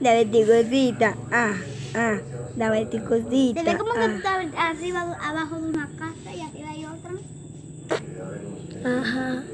La vertigosita. Ah, ah. La vertigosita. Se ve como que ah. tú estás arriba, abajo de una casa y arriba hay otra. Ajá.